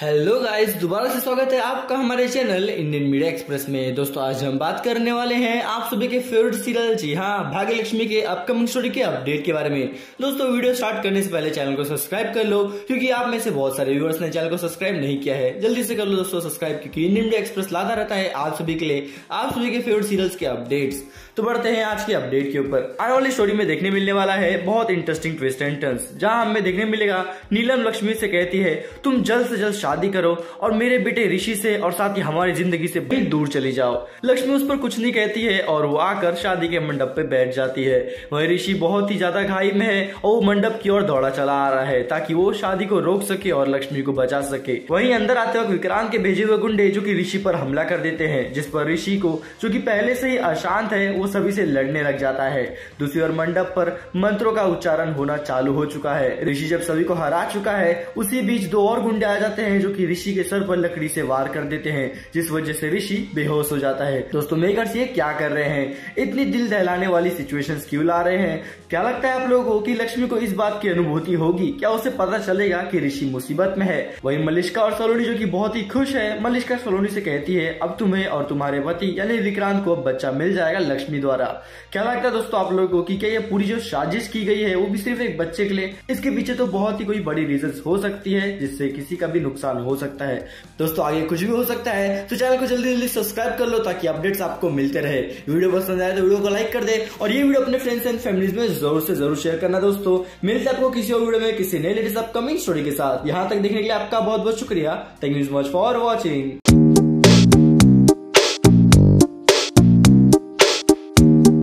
Hello guys दोबारा से स्वागत है आपका हमारे चैनल इंडियन मीडिया एक्सप्रेस में। दोस्तों, आज हम बात करने वाले हैं आप सभी के फेवरेट सीरियल जी हाँ भाग्य लक्ष्मी के अपकमिंग स्टोरी के अपडेट के बारे में। दोस्तों वीडियो स्टार्ट करने से पहले चैनल को सब्सक्राइब कर लो, क्योंकि आप में से बहुत सारे व्यूअर्स ने चैनल को सब्सक्राइब नहीं किया है। जल्दी से कर लो दोस्तों सब्सक्राइब क्योंकि इंडियन मीडिया एक्सप्रेस लाता रहता है आप सभी के लिए, आप सभी के फेवरेट सीरियल्स के अपडेट्स तो बढ़ते हैं आज के अपडेट के ऊपर। आने वाली स्टोरी में देखने मिलने वाला है बहुत इंटरेस्टिंग ट्विस्ट एंड टर्न्स जहाँ हमें देखने मिलेगा, नीलम लक्ष्मी से कहती है, तुम जल्द से जल्द शादी करो और मेरे बेटे ऋषि से और साथ ही हमारी ज़िंदगी से भी दूर चली जाओ। लक्ष्मी उस पर कुछ नहीं कहती है और वो आकर शादी के मंडप पे बैठ जाती है। वह ऋषि बहुत ही ज़्यादा घाई में है और वो मंडप की ओर दौड़ा चला आ रहा है ताकि वो शादी को रोक सके और लक्ष्मी को बचा सके। वहीं अंदर आते वक्त विक्रांत के भेजे हुए गुंडे जो की ऋषि पर हमला कर देते हैं, जिस पर ऋषि को, जो की पहले से ही अशांत है, वो सभी से लड़ने लग जाता है। दूसरी ओर मंडप पर मंत्रों का उच्चारण होना चालू हो चुका है। ऋषि जब सभी को हरा चुका है, उसी बीच दो और गुंडे आ जाते हैं जो कि ऋषि के सर पर लकड़ी से वार कर देते हैं, जिस वजह से ऋषि बेहोश हो जाता है। दोस्तों मेकर्स ये क्या कर रहे हैं? इतनी दिल दहलाने वाली सिचुएशन क्यों ला रहे हैं? क्या लगता है आप लोगों को कि लक्ष्मी को इस बात की अनुभूति होगी? क्या उसे पता चलेगा की ऋषि मुसीबत में है? वही मलिश्का और सलोनी जो की बहुत ही खुश है, मलिश्का सलोनी से कहती है, अब तुम्हें और तुम्हारे पति यानी विक्रांत को बच्चा मिल जाएगा लक्ष्मी द्वारा। क्या लगता है दोस्तों आप लोगों को कि क्या ये पूरी जो साजिश की गई है, वो भी सिर्फ़ एक बच्चे के लिए? इसके पीछे तो बहुत ही कोई बड़ी रीजन हो सकती है, जिससे किसी का भी नुकसान हो सकता है। दोस्तों, आगे कुछ भी हो सकता है तो चैनल को जल्दी जल्दी सब्सक्राइब कर लो ताकि अपडेट्स आपको मिलते रहे। वीडियो पसंद आए तो वीडियो को लाइक कर दे और ये वीडियो अपने फ्रेंड्स एंड फैमिलीज़ में ज़रूर से ज़रूर शेयर करना दोस्तों। मिलते आपको किसी और वीडियो में, किसी नए लेटेस्ट अपकमिंग स्टोरी के साथ। यहाँ तक देखने के लिए आपका बहुत बहुत शुक्रिया। Thank you so much for watching